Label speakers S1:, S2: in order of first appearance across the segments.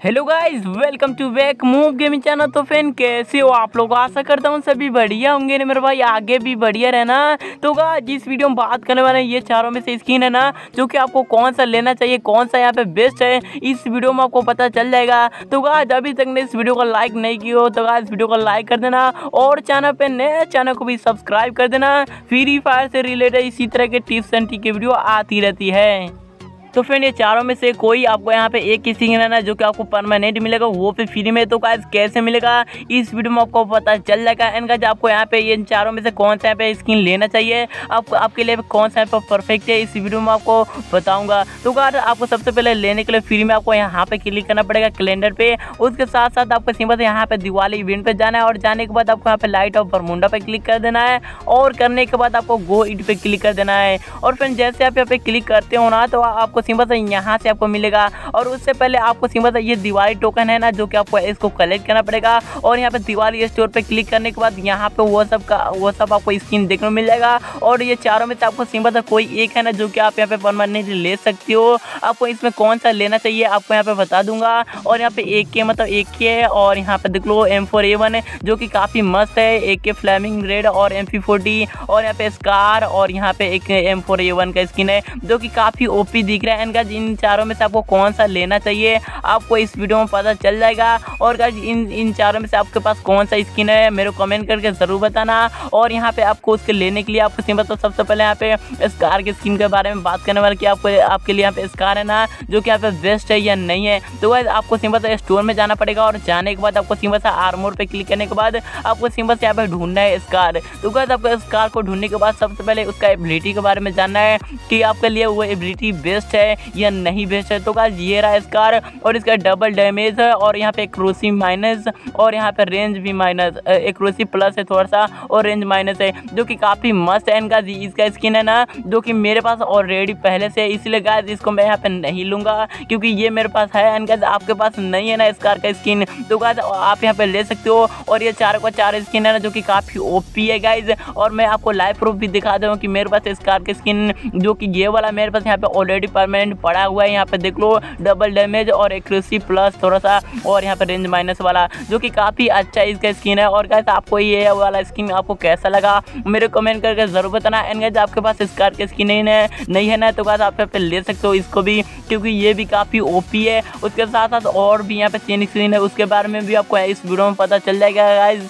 S1: Hello guys welcome to back move gaming channel तो fan कैसे हो आप लोग? आशा करता हूँ सभी बढ़िया होंगे ना। मेरे भाई आगे भी बढ़िया रहना। तो गाइस जिस वीडियो में बात करने वाले ये चारों में से स्किन है ना, जो कि आपको कौन सा लेना चाहिए, कौन सा यहाँ पे बेस्ट है, इस वीडियो में आपको पता चल जाएगा। तो गाइस अभी तक ने इस वीडियो को लाइक नहीं किया हो तो गा इस वीडियो को लाइक कर देना और चैनल पर नए चैनल को भी सब्सक्राइब कर देना। फ्री फायर से रिलेटेड इसी तरह के टिप्स एंड टी की वीडियो आती रहती है। तो फ्रेंड ये चारों में से कोई आपको यहाँ पे एक है जो कि आपको परमानेंट मिलेगा, वो पे फ्री में तो गाइस कैसे मिलेगा? इस वीडियो में आपको पता चल जाएगा एंड गाइस आपको यहाँ पे इन चारों में से कौन सा यहाँ पे स्किन लेना चाहिए? आपको आपके लिए कौन सा यहाँ परफेक्ट है? इस वीडियो में आपको बताऊँगा। तो गाइस आपको सबसे पहले लेने के लिए फ्री में आपको यहाँ पे क्लिक करना पड़ेगा कैलेंडर पे। उसके साथ साथ आपको सिंपल यहाँ पे दिवाली इवेंट पे जाना है और जाने के बाद आपको यहाँ पे लाइट ऑफ़ बरमुंडा पे क्लिक कर देना है। और करने के बाद आपको गो इट पे क्लिक कर देना है। और फिर जैसे आप यहाँ पे क्लिक करते हो ना तो आपको सिंपल से यहाँ से आपको मिलेगा और उससे पहले आपको सिंपल ये दिवाली टोकन है ना, जो कि आपको इसको कलेक्ट करना पड़ेगा। और यहाँ पे दिवाली स्टोर पे क्लिक करने के बाद यहाँ पे वो सब का, वो सब आपको स्किन देखने को मिल जाएगा। और ये चारों में से आपको सिंपल सा कोई एक है ना, जो कि आप यहाँ पे परमानेंटली ले सकती हो। आपको इसमें कौन सा लेना चाहिए, आपको यहाँ पे बता दूँगा। और यहाँ पे एक के मतलब एक के है। और यहाँ पे देख लो एम फोर ए वन है, जो कि काफ़ी मस्त है। एक के फ्लैमिंग रेड और एम पी फोर्टी और यहाँ पे स्कार और यहाँ पे एक एम फोर ए वन का स्किन है, जो कि काफ़ी ओपी दिख रहा है इनका इन चारों में से आपको कौन सा लेना चाहिए, आपको इस वीडियो में पता चल जाएगा। और गाइज़ इन इन चारों में से आपके पास कौन सा स्किन है, मेरे कमेंट करके ज़रूर बताना। और यहाँ पे आपको उसके लेने के लिए, आपको सिंपल तो सबसे पहले यहाँ पे स्कार के स्किन के बारे में बात करने वाले कि आपको, आपके लिए यहाँ पे स्कार है ना, जो कि यहाँ पे बेस्ट है या नहीं है। तो वह आपको सिंपल से स्टोर में जाना पड़ेगा और जाने के बाद आपको सिंपल से आर्मोर पे क्लिक करने के बाद आपको सिंपल से यहाँ पे ढूंढना है स्कार तो गाइज़ आपको स्कार को ढूँढने के बाद सबसे पहले उसका एबिलिटी के बारे में जानना है कि आपके लिए वो एबिलिटी बेस्ट या नहीं है तो गाइज़ ये रहा स्कार और इसका डबल डैमेज है और यहाँ पे क्रोसी माइनस और यहाँ पे रेंज भी माइनस एक क्रोसी प्लस है थोड़ा सा और रेंज माइनस है, जो कि काफ़ी मस्त है। इनका इसका स्किन है ना, जो कि मेरे पास ऑलरेडी पहले से इसलिए गाइज़ इसको मैं यहाँ पे नहीं लूँगा, क्योंकि ये मेरे पास है। एंड आपके पास नहीं है ना स्कार का स्किन तो गाइज़ आप यहाँ पे ले सकते हो। और ये चार का चार स्किन है ना, जो कि काफ़ी ओपी है गाइज़ और मैं आपको लाइव प्रूफ भी दिखा दूँ कि मेरे पास स्कार का स्किन जो कि ये वाला मेरे पास यहाँ पे ऑलरेडी परमानेंट पड़ा हुआ है। यहाँ पे देख लो डबल डैमेज और एक्यूरेसी प्लस थोड़ा सा और यहाँ पे रेंज माइनस वाला, जो कि काफ़ी अच्छा इसका स्किन है। और कैसे आपको ये वाला स्किन आपको कैसा लगा? मेरे कमेंट करके ज़रूर बताना। एंड गैस आपके पास स्कार के स्किन नहीं है नहीं है ना तो कैसे आप यहाँ पे ले सकते हो इसको भी, क्योंकि ये भी काफ़ी ओपी है। उसके साथ साथ और भी यहाँ पे तीन स्किन है। उसके बारे में भी आपको इस वीडियो में पता चल जाएगा गाइज़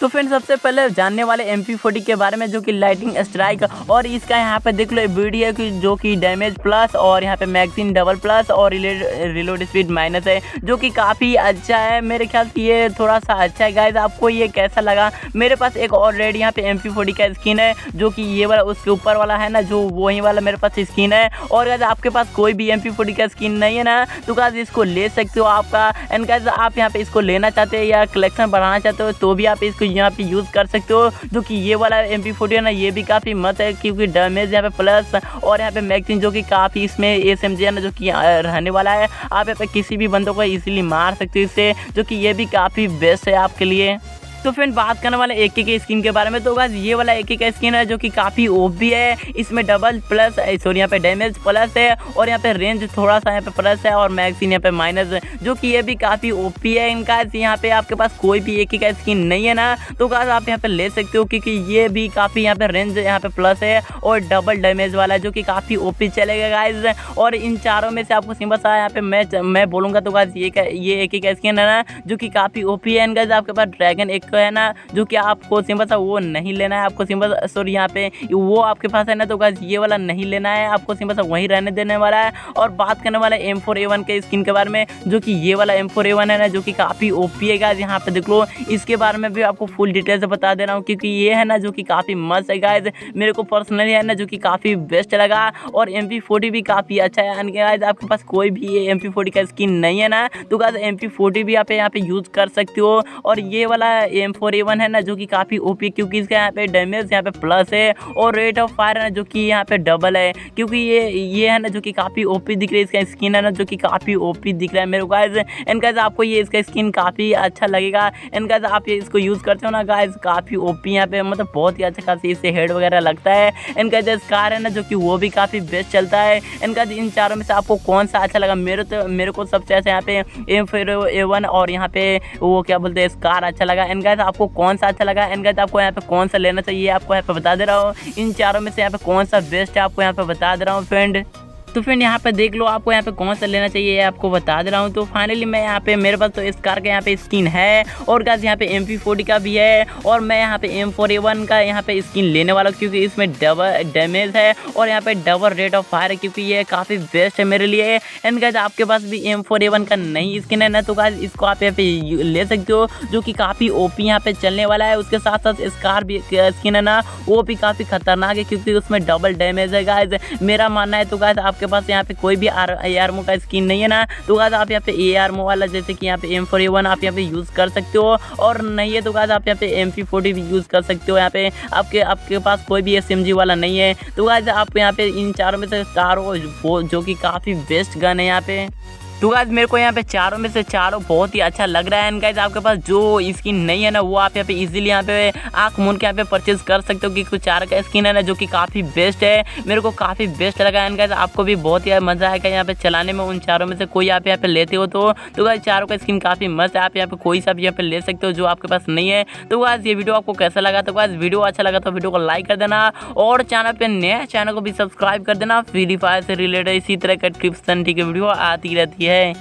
S1: तो फ्रेंड सबसे पहले जानने वाले एम के बारे में, जो कि लाइटिंग स्ट्राइक और इसका यहाँ पे देख लो वीडियो की, जो कि डैमेज प्लस और यहाँ पे मैगजीन डबल प्लस और रिलोड स्पीड माइनस है, जो कि काफ़ी अच्छा है। मेरे ख्याल से ये थोड़ा सा अच्छा है गाइज़ आपको ये कैसा लगा? मेरे पास एक ऑलरेडी यहाँ पे एम का स्किन है, जो कि ये वाला, उसके ऊपर वाला है ना, जो वही वाला मेरे पास स्किन है। और गाइज़ आपके पास कोई भी एम का स्किन नहीं है ना तो गाइज़ इसको ले सकते हो आपका। एंड गाइज़ आप यहाँ पे इसको लेना चाहते हैं या कलेक्शन बढ़ाना चाहते हो तो भी आप इसको यहाँ पे यूज़ कर सकते हो, जो कि ये वाला एम पी है ना, ये भी काफ़ी मत है, क्योंकि डैमेज यहाँ पे प्लस और यहाँ पे मैगजीन जो कि काफ़ी इसमें एस एम है ना, जो कि रहने वाला है। आप यहाँ पे किसी भी बंदों को इजीली मार सकते हो इससे जो कि ये भी काफ़ी बेस्ट है आपके लिए। तो फ्रेंड बात करने वाले एक के स्किन के बारे में। तो बस ये वाला एक का स्किन है जो कि काफ़ी ओपी है। इसमें डबल प्लस सॉरी यहाँ पे डैमेज प्लस है और यहाँ पे रेंज थोड़ा सा यहाँ पे प्लस है और मैगजीन यहाँ पे माइनस है, जो कि ये भी काफ़ी ओपी है। इनका यहाँ पे आपके पास कोई भी एक का स्किन नहीं है ना। तो गाज आप यहाँ पे ले सकते हो क्योंकि ये भी काफ़ी यहाँ पे रेंज यहाँ पे प्लस है और डबल डैमेज वाला जो कि काफ़ी ओपी चलेगा गाइज़ और इन चारों में से आपको सिंपल सा यहाँ पे मैं मैं बोलूँगा तो गाज ये ये एक का स्किन है ना, जो कि काफ़ी ओपी है। इनका आपके पास ड्रैगन एक है ना, जो कि आपको सिंपल सा वो नहीं लेना है, आपको सिंपल सॉरी यहाँ पे वो आपके पास है ना तो गाइस ये वाला नहीं लेना है, आपको सिंपल सा वहीं रहने देने वाला है। और बात करने वाला एम फोर ए वन के स्किन के बारे में, जो कि ये वाला एम फोर ए वन है ना, जो कि काफ़ी ओपी है गाइज़ यहाँ पे देख लो। इसके बारे में भी आपको फुल डिटेल से बता दे रहा हूँ, क्योंकि ये है ना, जो कि काफ़ी मस्त है गाइज़ मेरे को पर्सनली है ना, जो कि काफ़ी बेस्ट लगा, और एम पी भी काफ़ी अच्छा है। गाइज़ आपके पास कोई भी एम पी का स्किन नहीं है ना तो गाइज़ एम पी भी आप यहाँ पे यूज़ कर सकते हो। और ये वाला एम फोर ए वन है ना, जो कि काफ़ी ओपी क्योंकि इसका यहाँ पे डैमेज यहाँ पे प्लस है और रेट ऑफ़ फायर है ना, जो कि यहाँ पे डबल है। क्योंकि ये ये है ना, जो कि काफ़ी ओपी दिख रही है, इसका स्किन है ना, जो कि काफ़ी ओपी दिख रहा है मेरे गाइज़ एंड गाइज़ आपको ये इसका स्किन काफ़ी अच्छा लगेगा। एंड गाइज़ आप ये इसको यूज़ करते हो ना गाइज़ काफ़ी ओपी यहाँ पे मतलब बहुत ही अच्छा खासी इससे हेड वगैरह लगता है। एंड गाइज़ कार है ना, जो कि वो भी काफ़ी बेस्ट चलता है। एंड गाइज़ इन चारों में से आपको कौन सा अच्छा लगा? मेरे तो मेरे को सबसे अच्छा यहाँ पे एम फोर ए वन और यहाँ पे वो क्या बोलते हैं कार अच्छा लगा। एंड गाइज़ आपको कौन सा अच्छा लगा? एंड गाइस आपको यहाँ पे कौन सा लेना चाहिए? आपको यहाँ पे बता दे रहा हूँ। इन चारों में से यहाँ पे कौन सा बेस्ट है? आपको यहाँ पे बता दे रहा हूँ फ्रेंड तो फ्रेंड यहाँ पे देख लो, आपको यहाँ पे कौन सा लेना चाहिए आपको बता दे रहा हूँ। तो फाइनली मैं यहाँ पे, मेरे पास तो इस कार का यहाँ पे स्किन है और गाज यहाँ पे एम पी का भी है और मैं यहाँ पे एम फोर का यहाँ पे स्किन लेने वाला क्योंकि इसमें डबल डैमेज है और यहाँ पे डबल रेट ऑफ़ फायर क्योंकि ये काफ़ी बेस्ट है मेरे लिए। एंड गाज आपके पास भी एम फोर का नहीं स्किन है ना तो गाज इसको आप यहाँ पे ले सकते हो, जो कि काफ़ी ओपी यहाँ पे चलने वाला है। उसके साथ साथ स्कार भी स्किन है ना, वो भी काफ़ी खतरनाक है क्योंकि उसमें डबल डैमेज है गाइज़ मेरा मानना है तो गाज आप आपके पास यहाँ पे कोई भी आर ए आरमो का स्किन नहीं है ना तो गाज आप यहाँ पे ए आरमो वाला जैसे कि यहाँ पे एम फोर ए वन आप यहाँ पे यूज़ कर सकते हो, और नहीं है तो गाज आप यहाँ पे एम पी फोर्टी भी यूज़ कर सकते हो, यहाँ पे आपके आपके पास कोई भी एस एम जी वाला नहीं है तो गाज आप यहाँ पे इन चारों में से चारों जो कि काफ़ी बेस्ट गन है यहाँ पे। तो गाइज़ मेरे को यहाँ पे चारों में से चारों बहुत ही अच्छा लग रहा है। एंड गाइज़ आपके पास जो स्किन नहीं है ना, वो आप यहाँ पे इजीली यहाँ पे आँख मून के यहाँ पे परचेज कर सकते हो कि कुछ चार का स्किन है ना, जो कि काफ़ी बेस्ट है। मेरे को काफ़ी बेस्ट लगा। एंड गाइज़ आपको भी बहुत ही मज़ा आएगा यहाँ पे चलाने में। उन चारों में से कोई आप यहाँ पे लेते हो तो तो गाइज़ चारों का स्किन काफ़ी मस्त है। आप यहाँ पे कोई सा भी यहाँ पे ले सकते हो जो आपके पास नहीं है। तो गाइज़ ये वीडियो आपको कैसा लगा? तो गाइज़ वीडियो अच्छा लगा तो वीडियो को लाइक कर देना। और चैनल पे नए चैनल को भी सब्सक्राइब कर देना। फ्री फायर से रिलेटेड इसी तरह का टिप्स ठीक है वीडियो आती रहती है